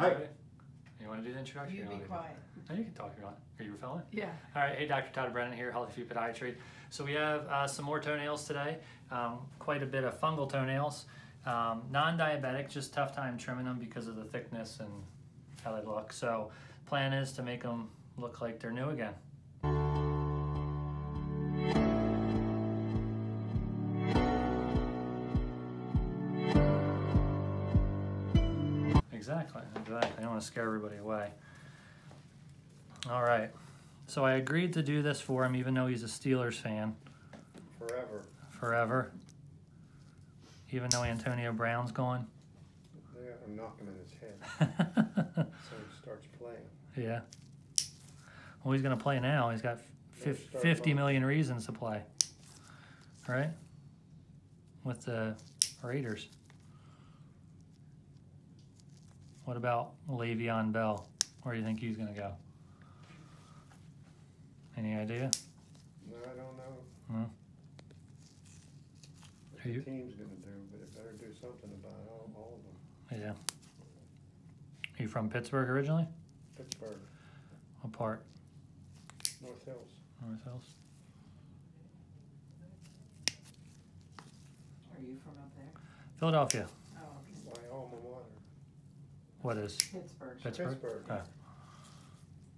Hi. You want to do the introduction? You be want me to? quiet. No, you can talk if you want. Are you a felon? Yeah. All right, hey, Dr. Todd Brennan here, Healthy Feet Podiatry. So we have uh, some more toenails today, um, quite a bit of fungal toenails. Um, non-diabetic, just tough time trimming them because of the thickness and how they look. So plan is to make them look like they're new again. Want to scare everybody away. All right. So I agreed to do this for him, even though he's a Steelers fan Forever. forever. Even though Antonio Brown's gone. Got to knock him in his head so he starts playing. yeah. Well, he's going to play now. He's got Yeah, fif- start 50 playing. million reasons to play. Right? With the Raiders. What about Le'Veon Bell? Where do you think he's going to go? Any idea? No, I don't know No? what Are you- the team's going to do, but it better do something about all, all of them. Yeah. Are you from Pittsburgh originally? Pittsburgh, What part? North Hills. North Hills? Are you from up there? Philadelphia. Oh, My alma mater. What is? Pittsburgh. Pittsburgh? Pittsburgh. Oh.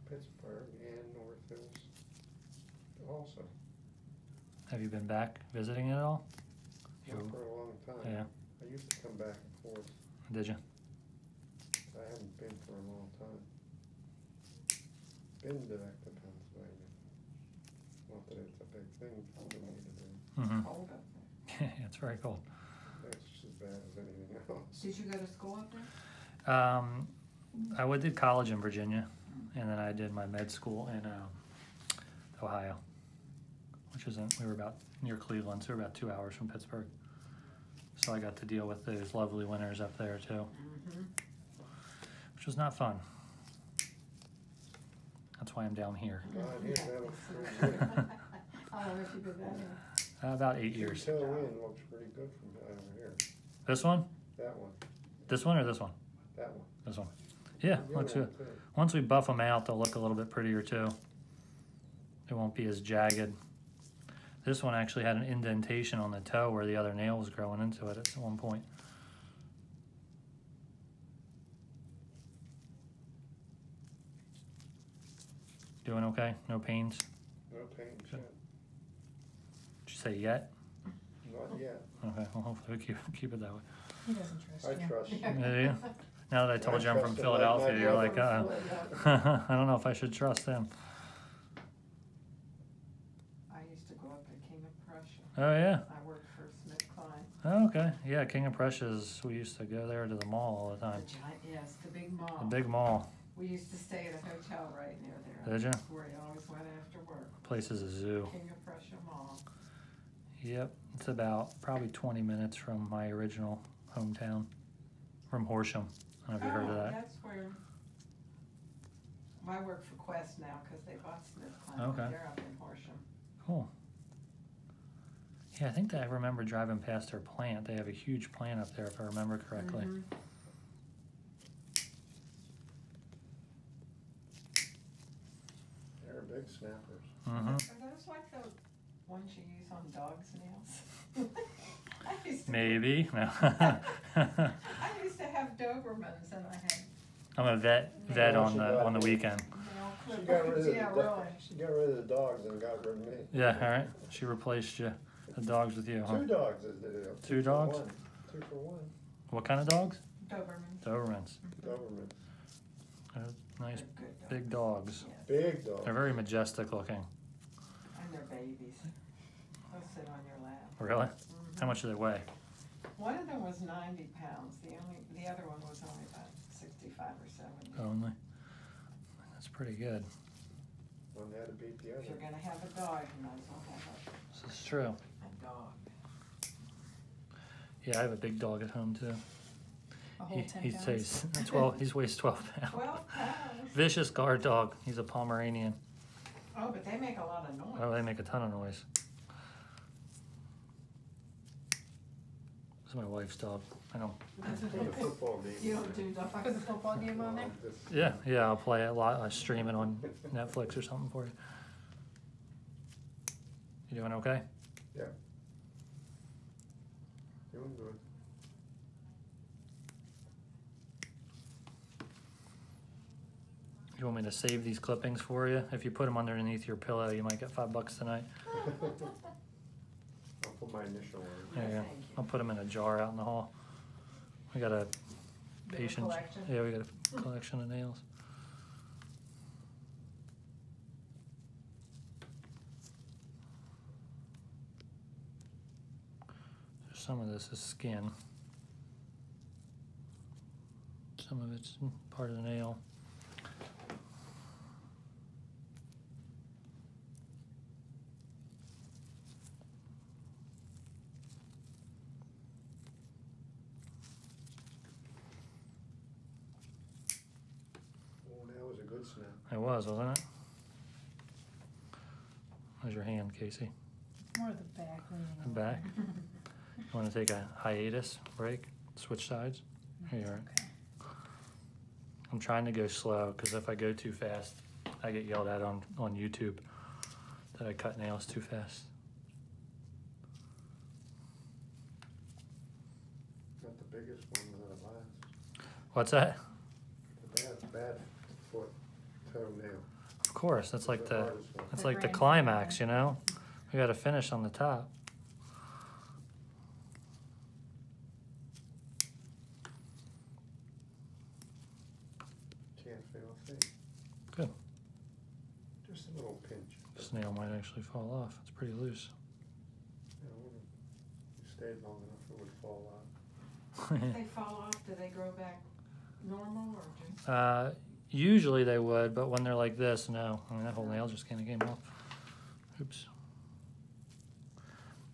Pittsburgh and North Hills also. Have you been back visiting it at all? Not You- for a long time. Yeah. I used to come back and forth. Did you? I haven't been for a long time. Been back to Pennsylvania. Not that it's a big thing for me to do. Mm-hmm. Cold up there. it's very cold. It's just as bad as anything else. Did you go to school up there? Um, I went to college in Virginia, and then I did my med school in um, Ohio, which was in, we were about near Cleveland, so we we're about two hours from Pittsburgh. So I got to deal with those lovely winters up there too, Mm-hmm. which was not fun. That's why I'm down here. God, here's that looks pretty good. How long have you been down there? Uh, about eight years. Toe looks pretty good from over here. This one, That one, this one, or this one? That one. This one. Yeah, Good looks one, good. too. Once we buff them out, they'll look a little bit prettier too. It won't be as jagged. This one actually had an indentation on the toe where the other nail was growing into it at one point. Doing okay? No pains? No pain, Good. Did you say yet? Not yet. Okay, well hopefully we keep, keep it that way. He doesn't trust I you. trust you. Yeah, you? Now that I told you I'm from trust him like my Philadelphia, you're like, uh. I don't know if I should trust them. I used to go up to King of Prussia. Oh, yeah. I worked for Smith Klein. Oh, okay. Yeah, King of Prussia's. We used to go there to the mall all the The time. giant, yes, the big mall. The big mall. We used to stay at a hotel right near there. Did you? That's Where he always went after work. Place is a zoo. King of Prussia Mall. Yep, it's about probably 20 minutes from my original hometown, from Horsham. I don't know if you heard of Oh, that. That's where, I work for Quest now, cause they bought Smith Klein. Okay. They're up in Horsham. Cool. Yeah, I think that I remember driving past their plant. They have a huge plant up there, if I remember correctly. Mhm. They're big snappers. hmm Are those like the ones you use on dogs' nails? I used to- Maybe. No. I used to have Dobermans and I had I'm a vet vet on the on the weekend. She got rid of clippers, the, yeah, really. she got rid of the dogs and got rid of me. Yeah, all right. She replaced you, the dogs with you, huh? Two dogs is it? Two for dogs? one. Two for one. What kind of dogs? Dobermans. Dobermans. Mm-hmm. Doberman. They're nice They're dogs. big dogs. Yes, Big dogs. They're very majestic looking. and they're babies. They'll sit on your lap. Really? How much do they weigh? One of them was ninety pounds, the only, the other one was only about sixty-five or seventy. Only. That's pretty good. One had to beat the If you're other. gonna have a dog, you might as well have This is true. a, a dog. Yeah, I have a big dog at home too. A whole He, ten he pounds. stays twelve. He weighs twelve pounds. Twelve pounds. Vicious guard dog. He's a Pomeranian. Oh, but they make a lot of noise. Oh, they make a ton of noise. This is my wife's dog. I don't. For the football game. You don't do dogs. For the football game on there? Yeah, yeah, I'll play it a lot. Uh, I stream it on Netflix or something for you. You doing okay? Yeah. Doing good. You want me to save these clippings for you? If you put them underneath your pillow, you might get five bucks tonight. I'll put my initial on it. There you go. Thank you. I'll put them in a jar out in the hall. We got a You a patient. collection? Yeah, we got a collection of nails. Some of this is skin. Some of it's part of the nail. Oh, that was a good snap. It was, wasn't it? How's your hand, Casey? More of the back leaning The over. back? You want to take a hiatus break? Switch sides? Mm-hmm. Here you are. Okay. I'm trying to go slow because if I go too fast, I get yelled at on, on YouTube that I cut nails too fast. Not the biggest one that last. What's that? The bad, bad foot toenail. Of course, that's like the that's like the climax, you know. We got to finish on the top. Can't fail thing. Good. Just a little pinch. This nail might actually fall off. It's pretty loose. You know, when you stayed long enough, it would fall out. If they fall off, do they grow back normal or just? Uh, usually they would, but when they're like this, no. I mean, that whole nail just kind of came off. Oops.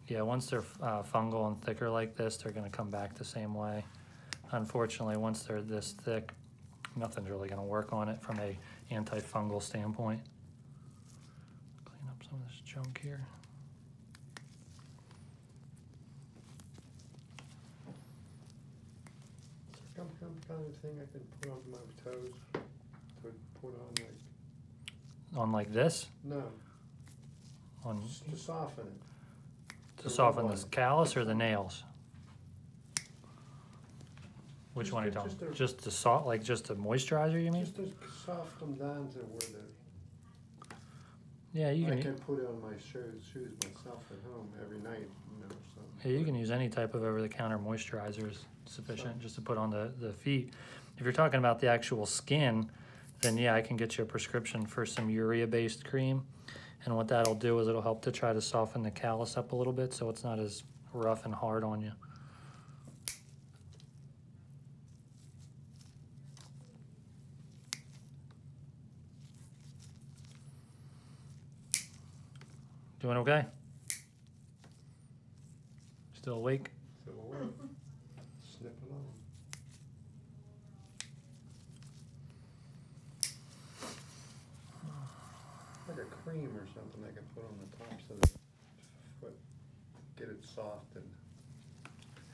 Yeah, once they're uh, fungal and thicker like this, they're going to come back the same way. Unfortunately, once they're this thick, nothing's really going to work on it from a antifungal standpoint. Clean up some of this junk here. Kind of thing I can put on my toes put on like, On like this, no, on just to soften it. to soften this callus or the nails. Which Just one are you to- talking? just to- Just to salt, like just to moisturizer, you mean? Just to soften down to where the, Yeah, you I can. can put it on my shoes, shoes myself at home every night, you know, so. Yeah, you can use any type of over-the-counter moisturizer is sufficient just to put on the, the feet. If you're talking about the actual skin, then yeah, I can get you a prescription for some urea-based cream. And what that'll do is it'll help to try to soften the callus up a little bit so it's not as rough and hard on you. Doing okay? Still awake? So we'll snip it on. Like a cream or something I can put on the tops of the foot, get it soft and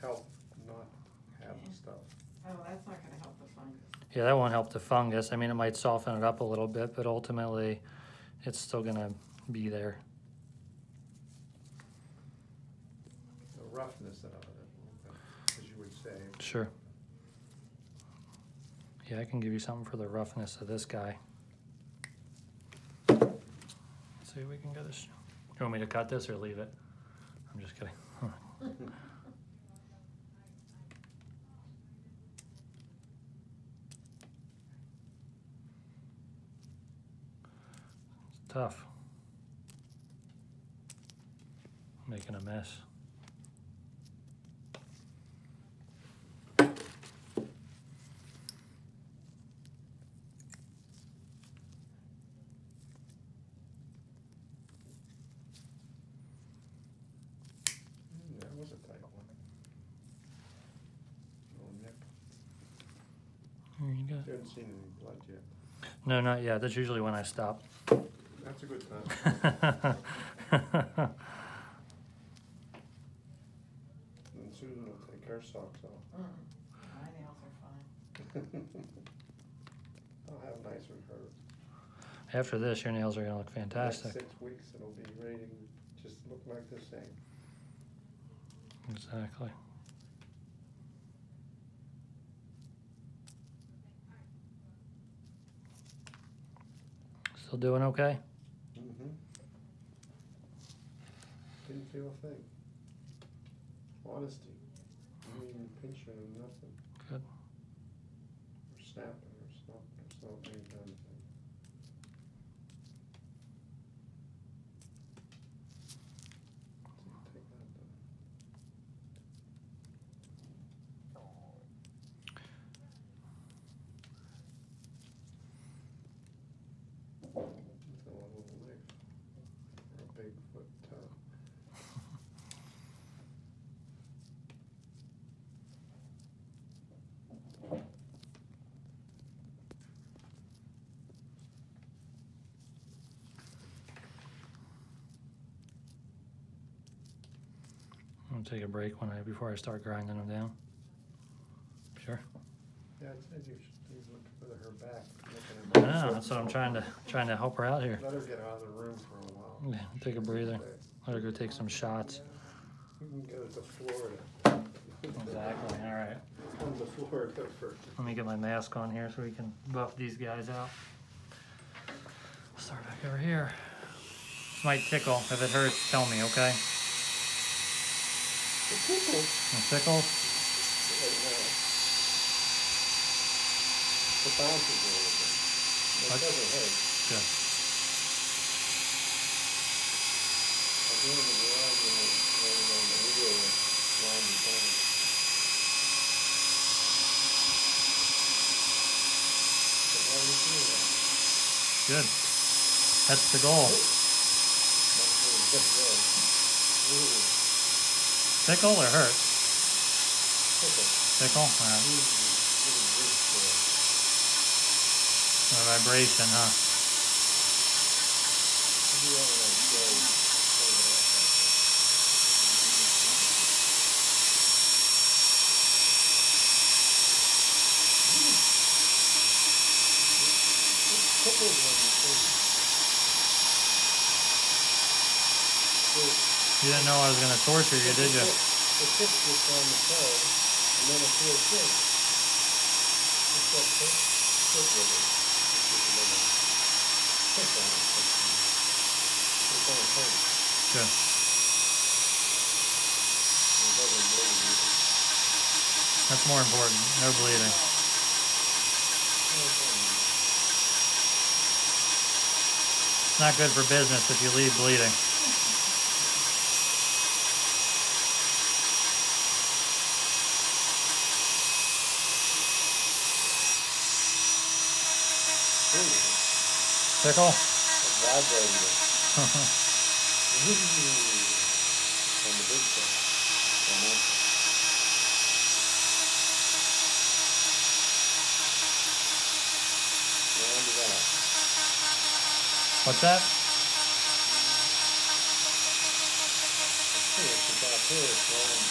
help not have the stuff. Oh, that's not gonna help the fungus. Yeah, that won't help the fungus. I mean, it might soften it up a little bit, but ultimately, it's still gonna be there. The roughness of it, as you would say. Sure. Yeah, I can give you something for the roughness of this guy. See if we can get this. You want me to cut this or leave it? I'm just kidding. Tough. Making a mess. Mm, That was a tight one. Little nip. Here you go. You haven't seen any blood yet. No, not yet. That's usually when I stop. That's a good time. And Susan will take her socks off. Mm. I'll have nicer herb. After this, your nails are gonna look Next fantastic. Six weeks, it'll be ready to just look like the same. Exactly. Still doing okay? Mm-hmm. Didn't feel a thing. Honesty. I mean, pinching and nothing. Good. Or snapping or something, or something kind of thing. See, take that down. It's a little knife for a Bigfoot toe. Take a break when I before I start grinding them down. Sure. Yeah, it said you should be looking for the- her back. I know, that's what I'm trying to trying to help her out here. Let her get out of the room for a while. Yeah, take a breather. Let her go take some shots. We can go to Florida. Exactly. All right. Come to Florida first. Let me get my mask on here so we can buff these guys out. Start back over here. This might tickle. If it hurts, tell me, okay? Tickles It tickles? right now. Bounces a little bit. It doesn't hurt. Good. I'm going to the garage and on the wheel and winding down. So how do you feel now? Good. That's the goal. Not really well. Ooh, Tickle or hurt? tickle. Tickle? All Ooh, right. little bit for. A vibration, huh? You know what I'm saying? Turn it off like that. It tickles when you think. It- You didn't know I was gonna torture you, did you? The tip gets on the toe, and then it feels good. It's that tip, tip with it. It's just a little tip on it. It don't hurt. Good. It doesn't bleed either. That's more important. No bleeding. It's not good for business if you leave bleeding. Tickle? Vibrating it. On the big stuff. On that. Round it What's that it's about here, it's round.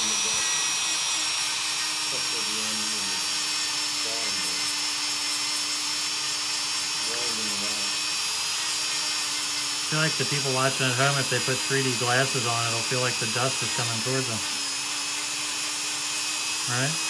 In the back. Especially the end and the bottom there. Rounding it out. I feel like the people watching at home, if they put 3D glasses on, it'll feel like the dust is coming towards them. Right?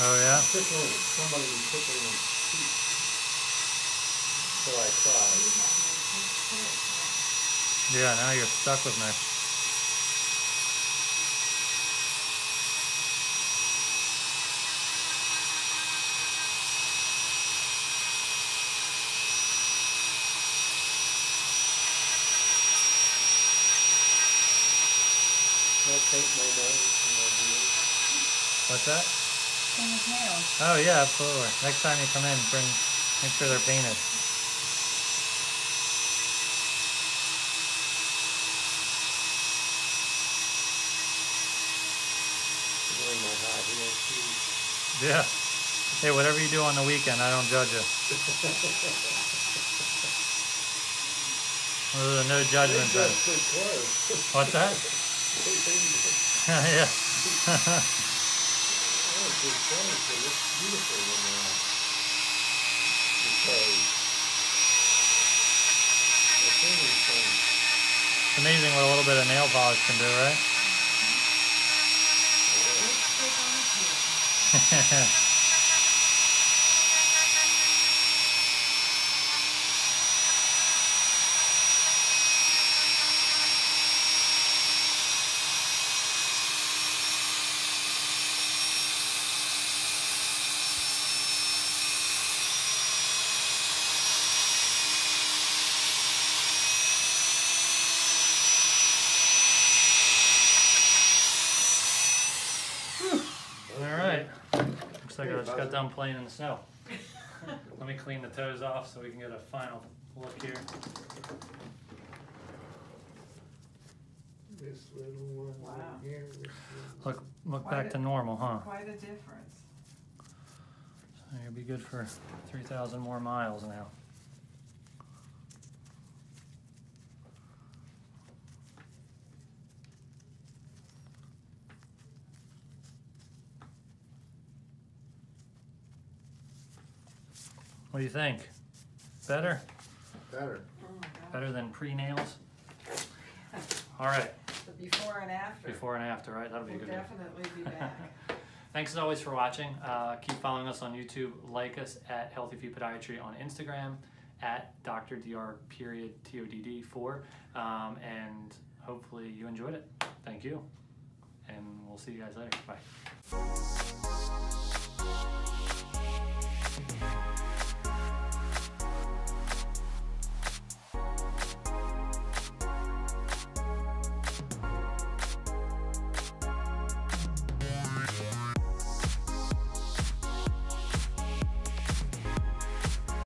Oh yeah. Somebody was tickling my feet. So I cried. had no touch Yeah. Now you're stuck with me. No paint my nose and my ears. What's that? Same as nails. Oh yeah, absolutely. Next time you come in, bring make sure they're painted. Wearing my high heel shoes. Yeah. Hey, whatever you do on the weekend, I don't judge you. Those are no judgment dress zones. good clothes. What's that? Yeah. Good clothes, they look beautiful when they're the It's amazing what a little bit of nail polish can do, right on his heel. All right. Looks like I just got done playing in the snow. Let me clean the toes off so we can get a final look here. this little one Wow. right here, this. Look, look Why back did- to normal, huh? Quite a difference. So you'll be good for 3,000 more miles now. What do you think? Better? Better. Oh. Better than pre-nails? All right, The before and after. before and after, right? That'll be We'll good one. definitely be back. Thanks as always for watching. Uh, keep following us on YouTube. Like us at Healthy Feet Podiatry on Instagram, at Dr. Dr. Period TODD four, um, and hopefully you enjoyed it. Thank you, and we'll see you guys later. Bye.